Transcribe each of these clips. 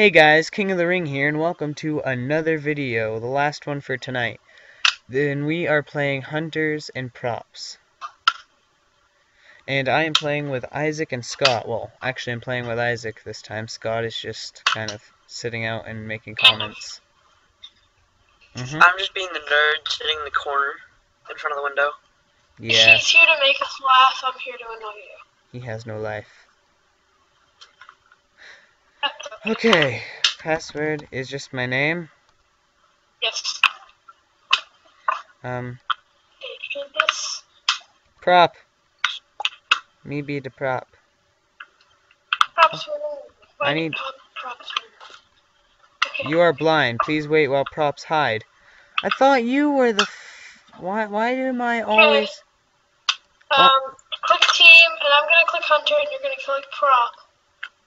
Hey guys, King of the Ring here, and welcome to another video, the last one for tonight. Then we are playing Hunters and Props. And I am playing with Isaac and Scott. Well, actually I'm playing with Isaac this time. Scott is just kind of sitting out and making comments. Mm -hmm. I'm just being the nerd sitting in the corner in front of the window. Yeah. He's here to make us laugh, I'm here to annoy you. He has no life. Okay, password is just my name. Yes. Um. This. Prop. Me be the prop. Props I need. Props okay. You are blind. Please wait while props hide. I thought you were the. why? Why am I always? Okay. Um. Click team, and I'm gonna click hunter, and you're gonna click prop.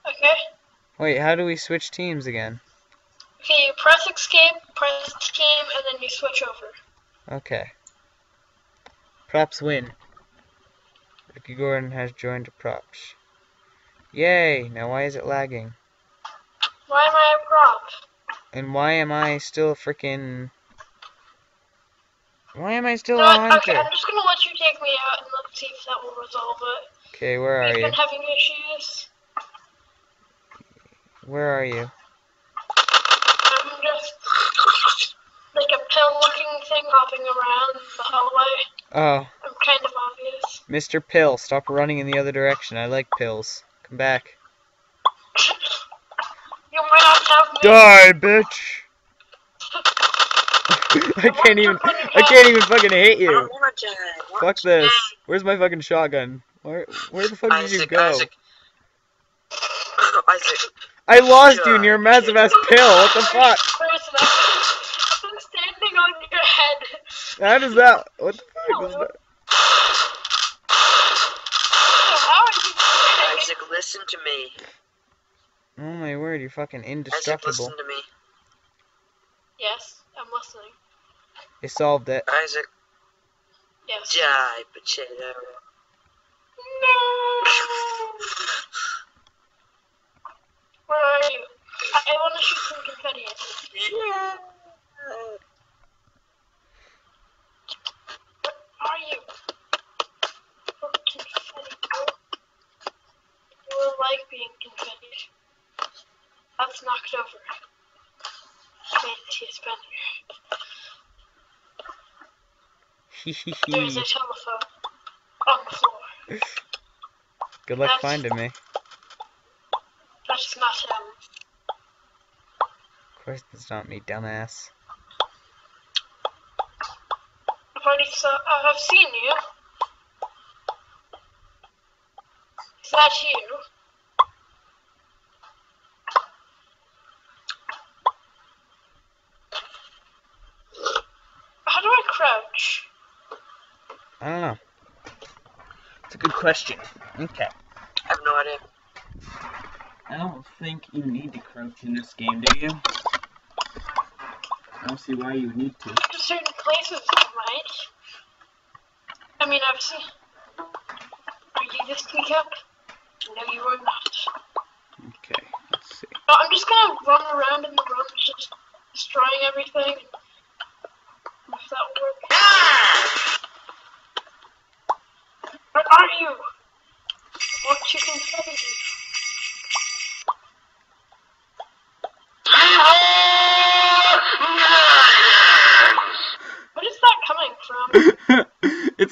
Okay. Wait, how do we switch teams again? Okay, you press escape, press team, and then you switch over. Okay. Props win. Ricky Gordon has joined props. Yay! Now why is it lagging? Why am I a prop? And why am I still freaking... Why am I still no, hunter? Okay, I'm just gonna let you take me out and let's see if that will resolve it. Okay, where are We've you? been having issues. Where are you? I'm just like a pill-looking thing hopping around the hallway. Oh. I'm kind of obvious. Mr. Pill, stop running in the other direction. I like pills. Come back. you might not have me. Die, bitch! I can't even. I can't even fucking hit you. I want to die. Fuck this. Where's my fucking shotgun? Where Where the fuck Isaac, did you go? Isaac. Isaac. I lost you and you're a massive ass pill. What the fuck? Person, I'm standing on your head. How does that? What the fuck is that? How Isaac, listen to me. Oh my word, you're fucking indestructible. Isaac, indestructible. listen to me. Yes, I'm listening. They solved it. Isaac, Yes. die, potato. No. Where are you? I, I want to shoot some confetti at you. Yeah. Where are you? Confetti. You like being confetti. That's knocked over. Fancy spender. There's a telephone on the floor. Good luck That's- finding me. That's not him. Of course, it's not me, dumbass. I've already saw. Uh, I've seen you. Is that you? How do I crouch? I don't know. It's a good question. Okay. I have no idea. I don't think you need to crouch in this game, do you? I don't see why you need to. To certain places, right? I mean, I've seen. Are you this teacup? No, you are not. Okay, let's see. No, I'm just gonna run around in the room, just destroying everything.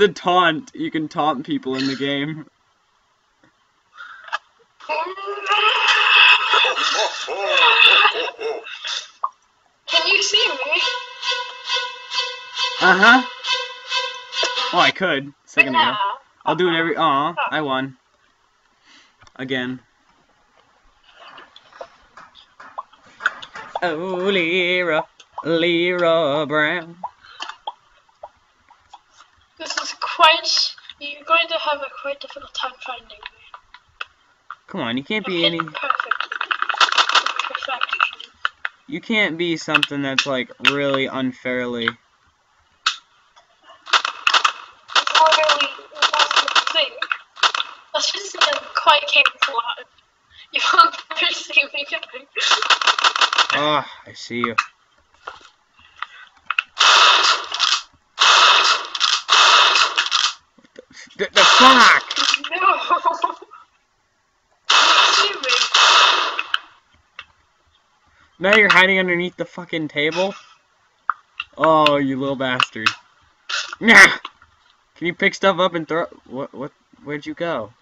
A taunt. You can taunt people in the game. Can you see me? Uh huh. Oh, I could. Second ago. I'll do it every. Aw, I won. Again. Oh, Lira, Lira Brown. This is quite. You're going to have a quite difficult time finding me. Come on, you can't I'm be any. Perfection. You can't be something that's like really unfairly. It's literally impossible to see. Let's just quite capable it. You want there's see me. Ah, I see you. The, the fuck! No. You see me. Now you're hiding underneath the fucking table? Oh, you little bastard. Nah! Can you pick stuff up and throw- What, what, where'd you go?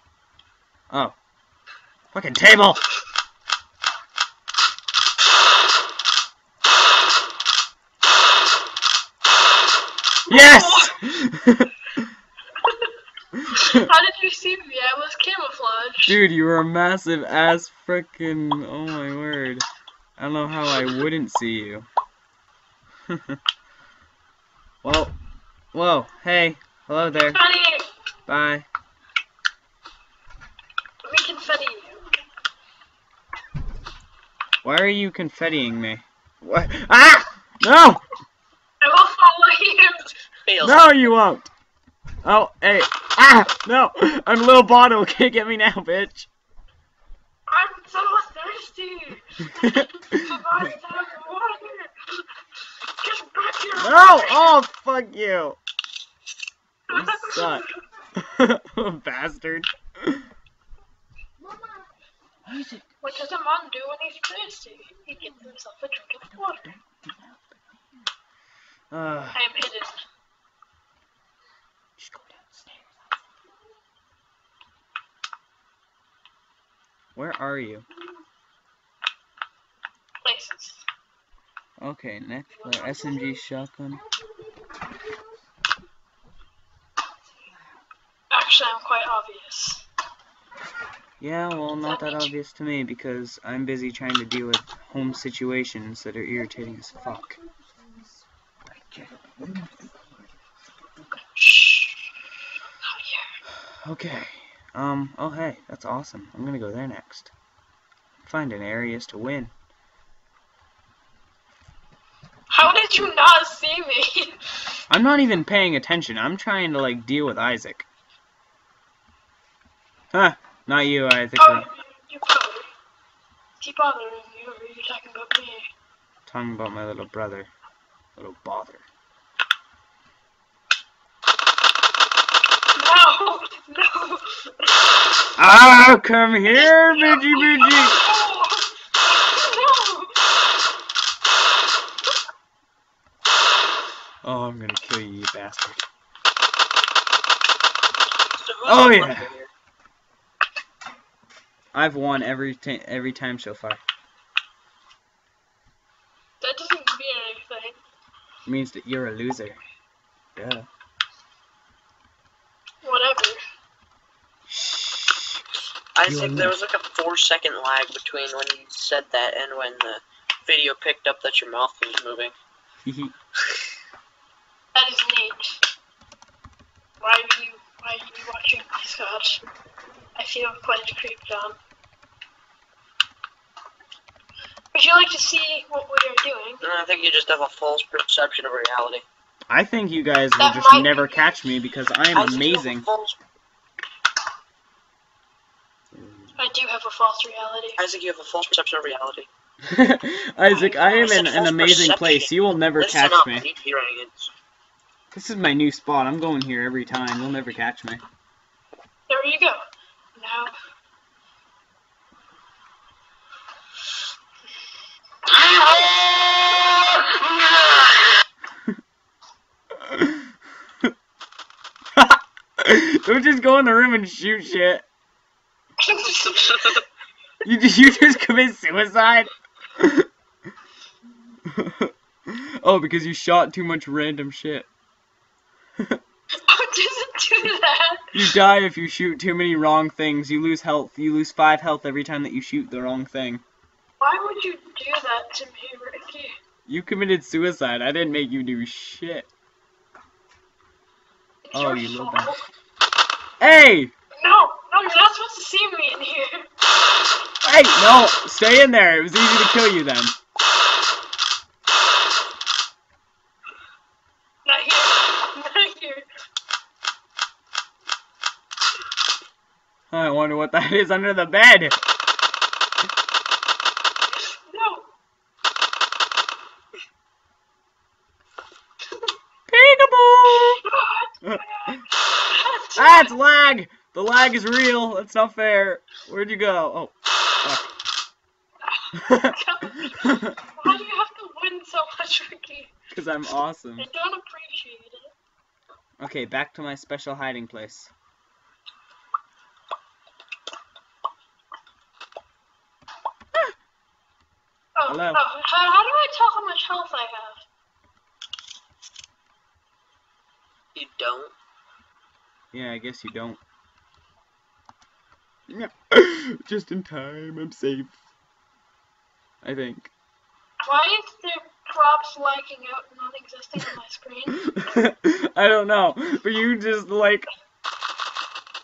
Oh. Fucking table! Yes! How did you see me? I was camouflaged. Dude, you were a massive ass freaking. oh my word. I don't know how I wouldn't see you. well, whoa, hey, hello there, Honey, bye. We me confetti you. Why are you confettiing me? What? Ah! No! I will follow you. No, you won't! Oh, hey! No! I'm a little bottle, can't get me now, bitch! I'm so thirsty. Somebody have water. Get back here. no! Oh, fuck you! You suck. Bastard. What does a man do when he's thirsty? He gives himself a drink of water. Uh, I am hidden. just go downstairs. Where are you? Places. Okay, next uh, floor. SMG shotgun. Actually, I'm quite obvious. Yeah, well, not that obvious to me because I'm busy trying to deal with home situations that are irritating as fuck. Okay. Um, oh hey, that's awesome. I'm gonna go there next. Find an areas to win. How did you not see me? I'm not even paying attention. I'm trying to, like, deal with Isaac. Huh. Not you, Isaac. oh, you probably. Keep bothering you, or are you talking about me? talking about my little brother. Little bother. No! Ah, come here! No! No! Oh, I'm gonna kill you, you bastard. Oh, yeah. I've won every every time so far. That doesn't mean anything. It means that you're a loser. Duh. I You think there not. was like a four second lag between when you said that and when the video picked up that your mouth was moving. Mm-hmm. That is neat. Why are you why are you watching my Scott? I feel quite creeped on. Would you like to see what we are doing? And I think you just have a false perception of reality. I think you guys will just never be- catch me because I I am think you amazing. false- I do have a false reality. Isaac, you have a false perception of reality. Isaac, I am in an amazing perception. place. You will never Listen catch up, me. deep hearing is- This is my new spot. I'm going here every time. You'll never catch me. There you go. Now Don't just go in the room and shoot shit. You just, you just commit suicide? oh, because you shot too much random shit. Oh, doesn't do that. You die if you shoot too many wrong things. You lose health. You lose five health every time that you shoot the wrong thing. Why would you do that to me, Ricky? You committed suicide. I didn't make you do shit. It's Oh, you fault. Hey! No, no, Hey, no, stay in there. It was easy to kill you then. Not here. Not here. I wonder what that is under the bed. No. That's lag. The lag is real. That's not fair. Where'd you go? Oh. Why do you have to win so much, Ricky? Because I'm awesome. I don't appreciate it. Okay, back to my special hiding place. Oh, Hello. oh, how, how do I tell how much health I have? You don't. Yeah, I guess you don't. Just in time, I'm safe. I think. Why is there props lagging out and not existing on my screen? I don't know, but you just like.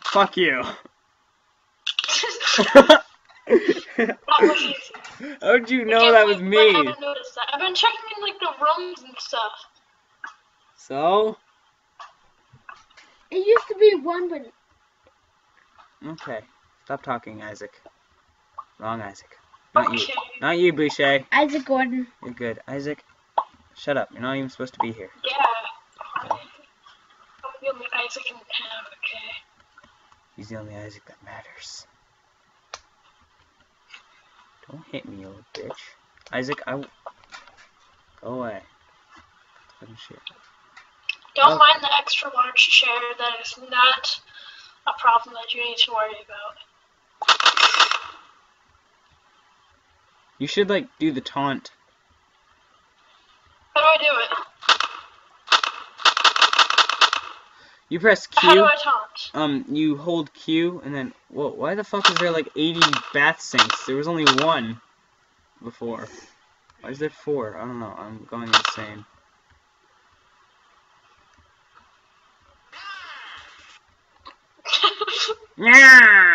Fuck you. that was easy. How'd you know that was me? I me? haven't noticed that. I've been checking in like the rooms and stuff. So? It used to be one, but Okay. Stop talking, Isaac. Wrong, Isaac. Not you. Not you, Boucher. Isaac Gordon. You're good. Isaac, shut up. You're not even supposed to be here. Yeah. I'm the only Isaac in town, okay? He's the only Isaac that matters. Don't hit me, you little bitch. Isaac, I. w- Go away. Shit. Don't Oh. mind the extra large chair. That is not a problem that you need to worry about. You should, like, do the taunt. How do I do it? You press Q. How do. I taunt? Um, you hold Q, and then. Whoa, why the fuck is there, like, 80 bath sinks? There was only one before. Why is there four? I don't know. I'm going insane. Yeah.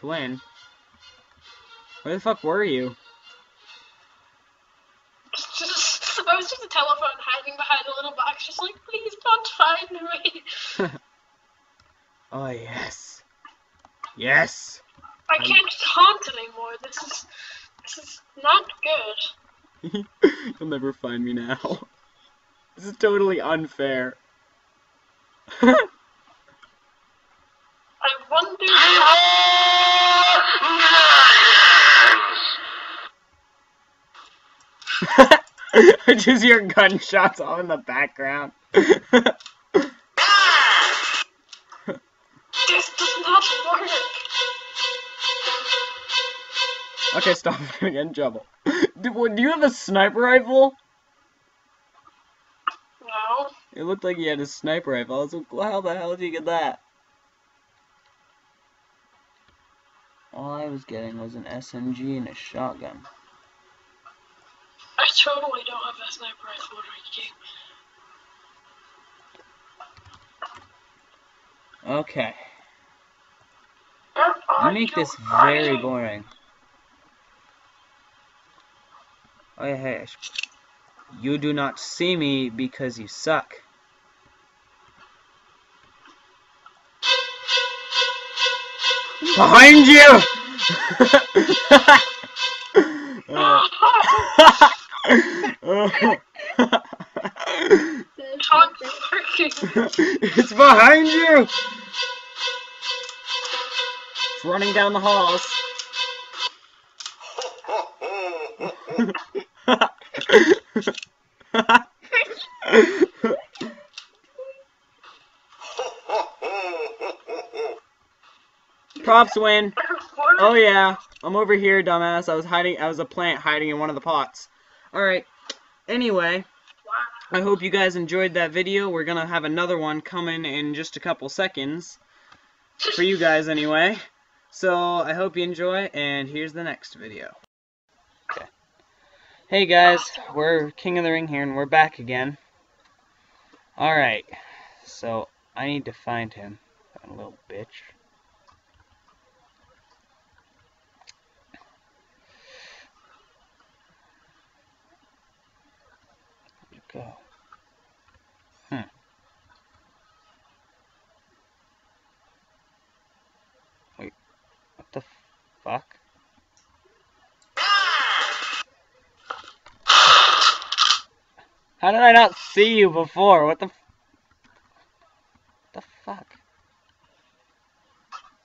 Props win. Where the fuck were you? I was just a telephone hiding behind a little box, just like, please don't find me. Oh yes. Yes. I can't taunt anymore. This is this is not good. You'll never find me now. This is totally unfair. I wonder. I just hear gunshots all in the background. This does not work. okay, stop. I'm gonna get in trouble. Do, do you have a sniper rifle? No. It looked like you had a sniper rifle. I was like, how the hell did you get that? All I was getting was an SMG and a shotgun. I totally don't have a sniper rifle, Ricky. Okay. Where You are make this very boring. Oh yeah, hey. I You do not see me because you suck. Behind you! Uh, It's behind you! It's running down the halls. Props win. Oh yeah, I'm over here, dumbass. I was hiding. I was a plant hiding in one of the pots. All right. Anyway, I hope you guys enjoyed that video. We're gonna have another one coming in just a couple seconds for you guys, anyway. So I hope you enjoy, and here's the next video. Okay. Hey guys, we're King of the Ring here, and we're back again. All right. So I need to find him, that little bitch. Where'd you go? Hmm. Fuck? How did I not see you before? What the f- the fuck?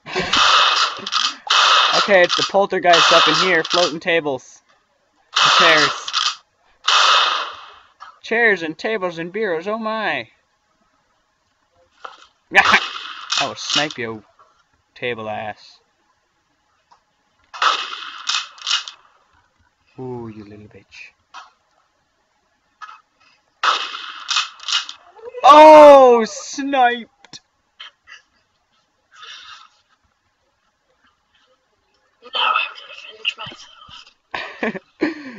okay, it's the poltergeist up in here, floating tables. And chairs. Chairs and tables and bureaus, oh my. I will snipe you, table ass. Ooh, you little bitch. Oh, sniped! Now I'm gonna avenge myself.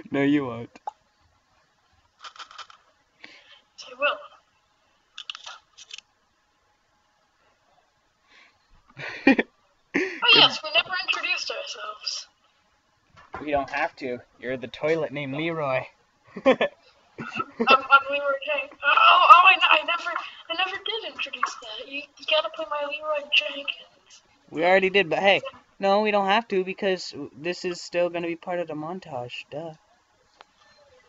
no, you won't. So I will. Oh yes, we never introduced ourselves. We don't have to. You're the toilet named Leroy. I'm, I'm Leroy Jenkins. Oh, oh, I, I never, I never did introduce that. You, you gotta play my Leroy Jenkins. we already did, but hey, no, we don't have to because this is still gonna be part of the montage. Duh.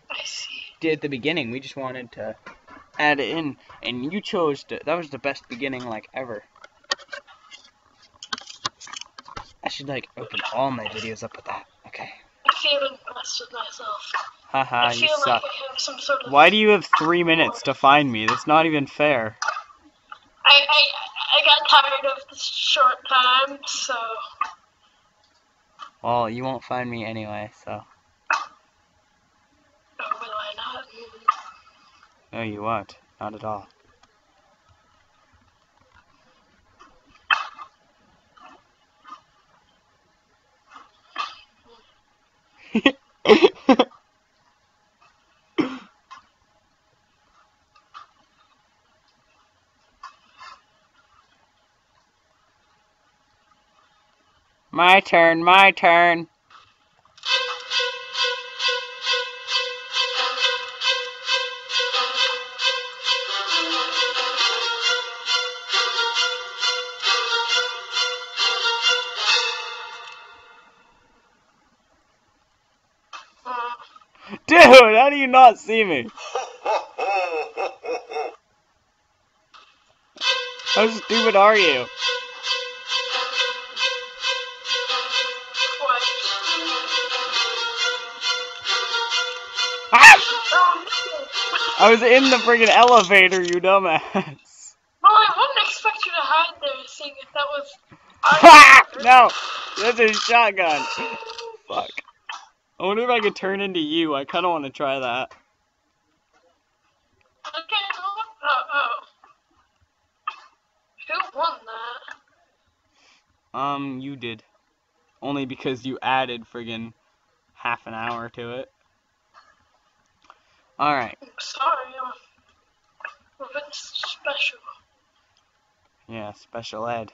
I see. Did at the beginning. We just wanted to add it in, and you chose to. That was the best beginning like ever. I should like open all my videos up with that. Okay. I feel impressed with myself. Haha, you suck. like I have some sort of. Why do you have three minutes to find me? That's not even fair. I, I, I got tired of this short time, so. Well, you won't find me anyway, so. Oh, will I not? No, you won't. Not at all. my turn, my turn. Do you not see me? How stupid are you? I was in the friggin' elevator, you dumbass. Well, I wouldn't expect you to hide there, seeing if that was. No, that's a shotgun. Fuck. I wonder if I could turn into you. I kind of want to try that. Okay, oh, oh. Who won that? Um, you did. Only because you added friggin' half an hour to it. Alright. Sorry, I'm special. Yeah, special ed.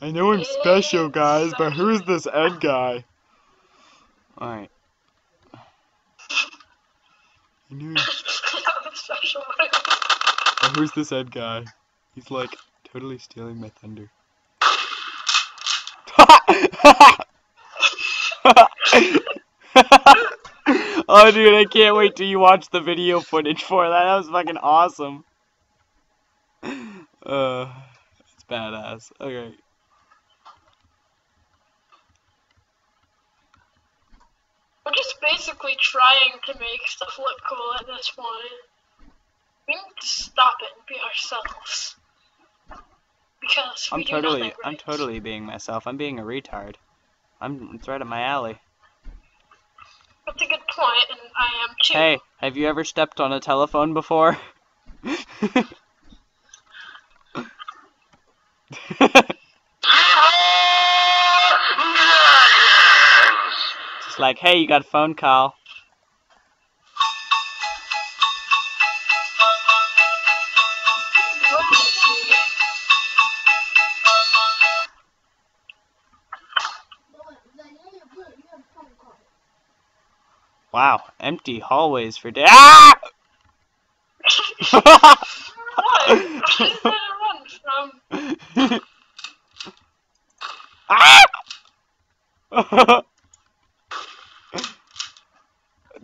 I know I'm special, guys, but who's this Ed guy? Alright. I knew Oh, who's this Ed guy? He's like totally stealing my thunder. oh, dude, I can't wait till you watch the video footage for that. That was fucking awesome. Uh, it's badass. Okay. We're just basically trying to make stuff look cool at this point. We need to stop it and be ourselves. Because we I'm do totally, I'm totally being myself. I'm being a retard. I'm it's right up my alley. That's a good point, and I am too. Hey, have you ever stepped on a telephone before? Just like, hey, you got a phone call. Wow, empty hallways for day. Ah! What? Where did it run from? Ah! Quite painful. I keep missing you.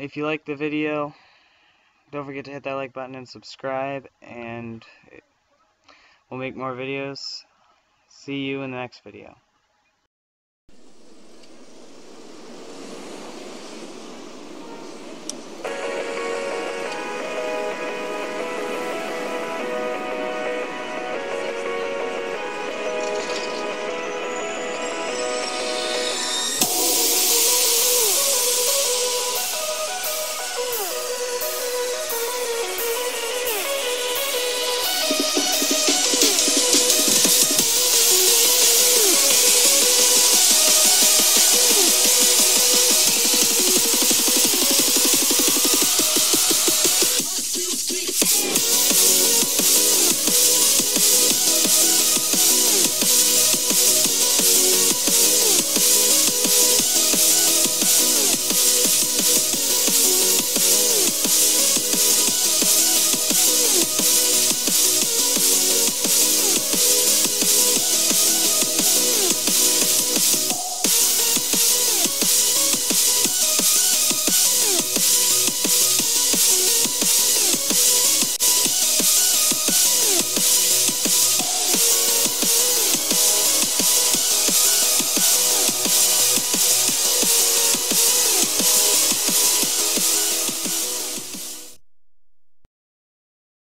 if you like the video, don't forget to hit that like button and subscribe, and we'll make more videos. See you in the next video.